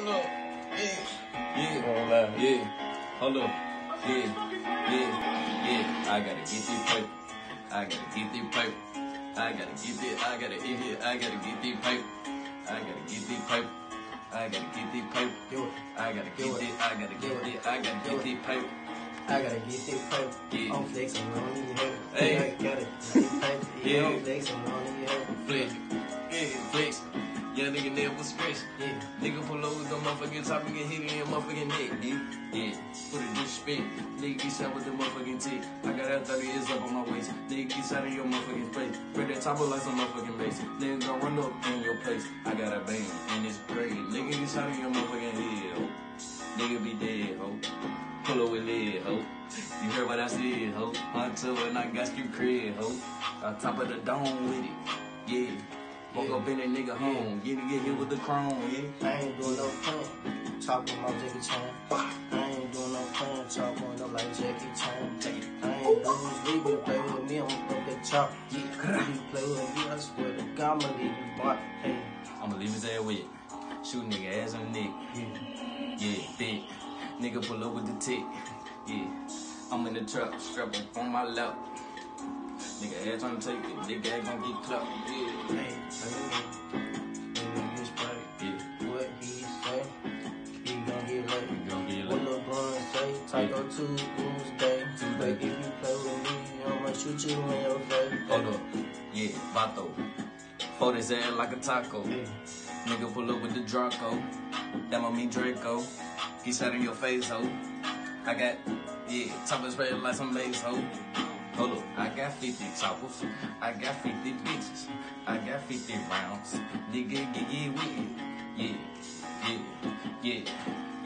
Hold up. Yeah. Yeah. Yeah. Hold up. Yeah. Yeah. Yeah. I gotta get this paper. I gotta get this paper. I gotta get this. I gotta get it. I gotta get this paper. I gotta get this paper. I gotta get this paper. Do it. I gotta get it. this. I gotta get it. this. I gotta get this paper. I gotta get this paper. Yeah. I'm flexing, need help. Hey. I gotta get this paper. Yeah. I'm flexing, need help. Flex. Yeah. Flex. Young nigga never stress. Yeah. Nigga pull over the motherfucking top and hit in your motherfucking neck, yeah. Yeah, put a disrespect. Nigga get shot with the motherfucking tick. I got that 30 years up on my waist. Nigga get shot in your motherfucking face. Spread that top up like some motherfucking base. Nigga gon' run up in your place. I got a bang and it's great. Nigga get shot in your motherfucking head, ho. Nigga be dead, ho. Pull up with lead, ho. You heard what I said, ho. Until and I got you crib, ho. On top of the dome with it, yeah. Woke up in that nigga home, get it, get hit with the chrome, yeah. I ain't doing no fun. Talking about Jackie Chan. I ain't doing no fun. Talking up like Jackie Chan. I ain't doing this leave you play with me. I'm gonna play chop. Yeah. You play with me, I swear to God, I'ma leave you. Hey. I'ma leave his ass with Shoot nigga ass in the neck. Yeah. Yeah, thick. Nigga pull up with the tick. Yeah. I'm in the truck, strap up on my lap. Nigga ass tryna take it. Nigga ass gon' get clapped. Yeah. Say? Taco Tuesday. Tuesday. Like if you play with me, I'ma shoot you in your face. Hold up. Yeah, Vato. Fold his ass like a taco. Hey. Nigga pull up with the Draco. That my mean Draco. He shot in your face, ho. I got, yeah, top is red like some maze, ho. Hold up, I got 50 choppers. I got 50 bitches. I got 50 rounds. Nigga, get get with it. Yeah, yeah, yeah,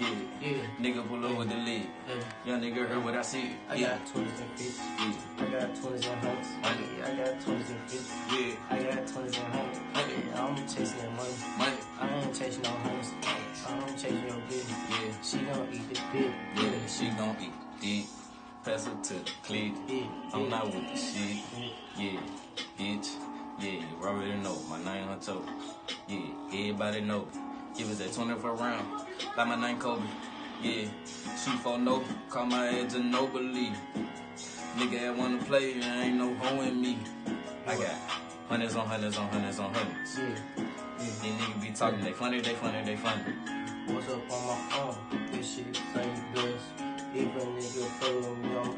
yeah. Yeah. Nigga pull up with the lid. Yeah. Young nigga heard what I said. I Yeah, got 20s and 50s. yeah, I got 20s and hundreds. Money. I got 20s and 50s. yeah. I got 20s and hundreds. Money. Yeah, I'm chasing that money. Money, I ain't chasing no hundreds. I'm chasing your bitch. yeah. She gon' eat the dick. Yeah, she gon' eat dick. Pass it to the click. Yeah, I'm not with the shit. Yeah, bitch. Yeah, already know my name on toe. Yeah, everybody know. Give us that 24 round. Like my name Kobe. Yeah, shoot for no. Call my head to nobly. Nigga that wanna play, there ain't no hoe in me. I got hundreds on hundreds on hundreds on hundreds. Yeah. Yeah. These niggas be talking, they funny, they funny, they funny. What's up on my phone? This shit say best. If a nigga play with me, I'm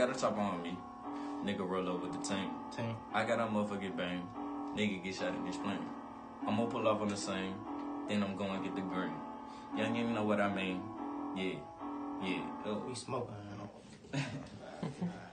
got a top on me. Nigga roll up with the tank. Tank. I got a motherfucking bang. Nigga get shot in this plane. I'm gonna pull off on the same. Then I'm gonna get the green. Young, you know what I mean. Yeah. Yeah. Oh. We smoking.